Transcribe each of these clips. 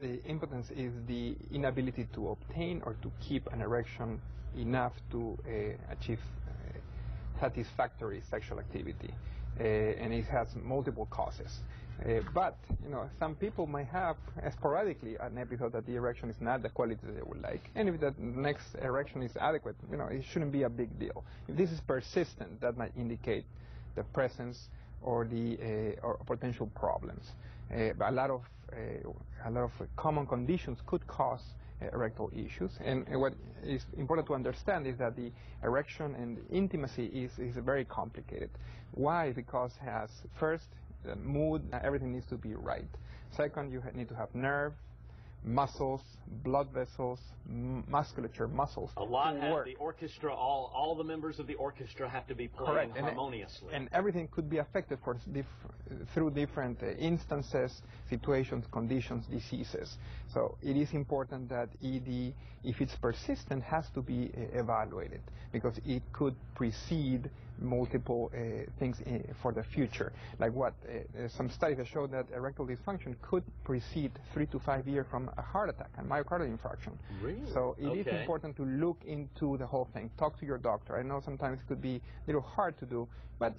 The impotence is the inability to obtain or to keep an erection enough to uh, achieve uh, satisfactory sexual activity. Uh, and it has multiple causes. Uh, but, you know, some people might have sporadically an episode that the erection is not the quality they would like. And if the next erection is adequate, you know, it shouldn't be a big deal. If this is persistent, that might indicate the presence or the uh, or potential problems. Uh, a lot of uh, a lot of common conditions could cause erectile issues. And what is important to understand is that the erection and intimacy is, is very complicated. Why? Because has first mood, everything needs to be right. Second, you need to have nerve, muscles, blood vessels, musculature, muscles. A lot have work. the orchestra, all, all the members of the orchestra have to be playing Correct. harmoniously. And, and, everything could be affected for diff through different uh, instances, situations, conditions, diseases. So it is important that ED, if it's persistent, has to be uh, evaluated because it could precede multiple uh, things for the future. Like what uh, some studies have shown that erectile dysfunction could precede three to five years from a heart attack and myocardial infarction. Really? So it okay. is important to look into the whole thing. Talk to your doctor. I know sometimes it could be a little hard to do, but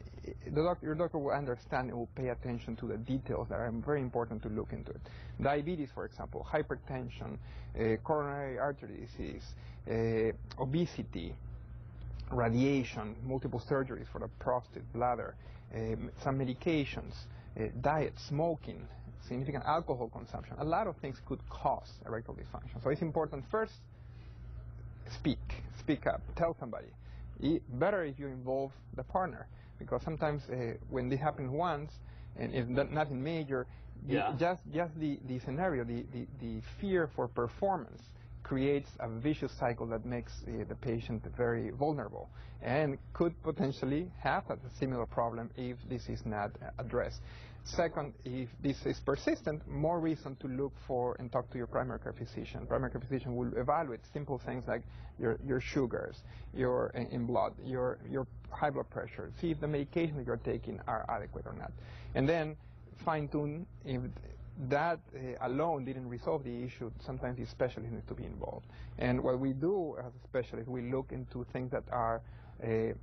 the doc your doctor will understand and will pay attention to the details that are very important to look into it. Diabetes, for example, hypertension, uh, coronary artery disease, uh, obesity, radiation, multiple surgeries for the prostate, bladder, um, some medications, uh, diet, smoking, significant alcohol consumption. A lot of things could cause erectile dysfunction. So it's important first, speak, speak up, tell somebody. It, better if you involve the partner because sometimes uh, when this happens once and if nothing major, yeah. just just the, the scenario, the, the, the fear for performance creates a vicious cycle that makes uh, the patient very vulnerable and could potentially have a similar problem if this is not addressed. Second, if this is persistent, more reason to look for and talk to your primary care physician. Primary care physician will evaluate simple things like your, your sugars, your in blood, your, your high blood pressure, see if the medications you're taking are adequate or not. And then fine tune if that uh, alone didn't resolve the issue. Sometimes the specialist needs to be involved. And what we do as a specialist, we look into things that are uh,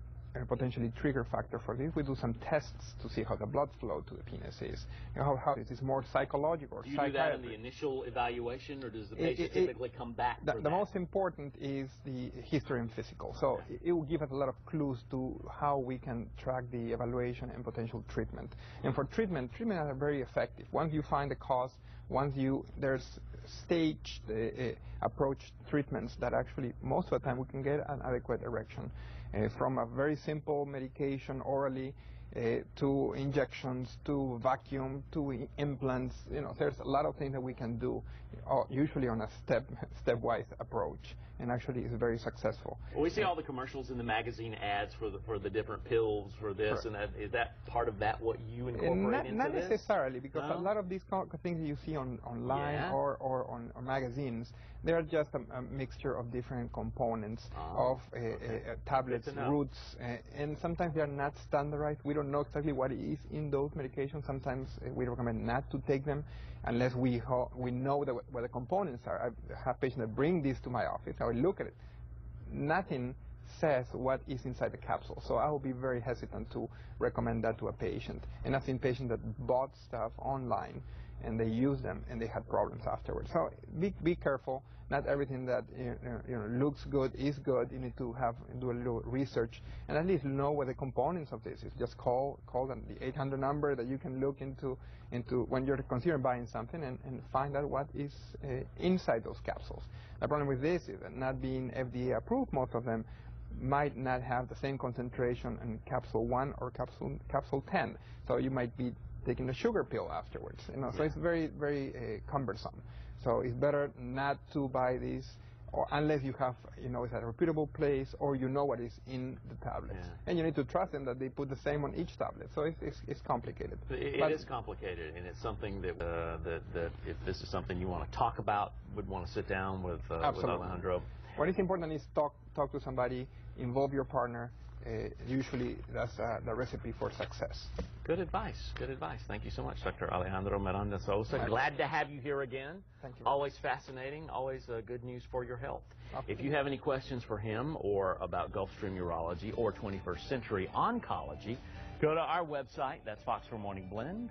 a potentially trigger factor for this. We do some tests to see how the blood flow to the penis is. You know, how, how is this more psychological or Do you do that in the initial evaluation, or does the patient it, it, typically come back the, the most important is the history and physical. So okay. it will give us a lot of clues to how we can track the evaluation and potential treatment. And for treatment, treatment are very effective. Once you find the cause, once you, there's staged uh, uh, approach treatments that actually most of the time we can get an adequate erection uh, from a very simple medication orally to injections, to vacuum, to implants. You know, there's a lot of things that we can do, uh, usually on a step stepwise approach, and actually it's very successful. Well, we see all the commercials in the magazine ads for the for the different pills for this and that. Is that part of that what you incorporate not, into not this? necessarily, because no? a lot of these things that you see on online yeah. or or on, on magazines, they are just a, a mixture of different components oh, of uh, okay. uh, tablets, roots, uh, and sometimes they are not standardized. We don't know exactly what is in those medications. Sometimes uh, we recommend not to take them unless we we know the, what the components are. I have patients that bring this to my office. I look at it. Nothing says what is inside the capsule. So I will be very hesitant to recommend that to a patient. And I've seen patients that bought stuff online and they use them and they had problems afterwards. So be, be careful. Not everything that you know, looks good is good. You need to have do a little research and at least know what the components of this is. Just call call them the 800 number that you can look into into when you're considering buying something and, and find out what is uh, inside those capsules. The problem with this is that not being FDA approved, most of them might not have the same concentration in capsule 1 or capsule capsule 10. So you might be taking a sugar pill afterwards. You know, so it's very, very uh, cumbersome. So it's better not to buy these, or unless you have, you know, it's a reputable place, or you know what is in the tablets, yeah. and you need to trust them that they put the same on each tablet. So it's, it's, it's complicated. It, it is complicated, and it's something that, uh, that that if this is something you want to talk about, would want to sit down with, uh, with Alejandro. What is important is talk talk to somebody, involve your partner, uh, usually that's uh, the recipe for success. Good advice. Good advice. Thank you so much, Dr. Alejandro Miranda Sousa. Glad to have you here again. Thank you. Always fascinating. Always uh, good news for your health. If you have any questions for him or about Gulfstream Urology or 21st Century Oncology, go to our website. That's Fox 4 Morning Blend.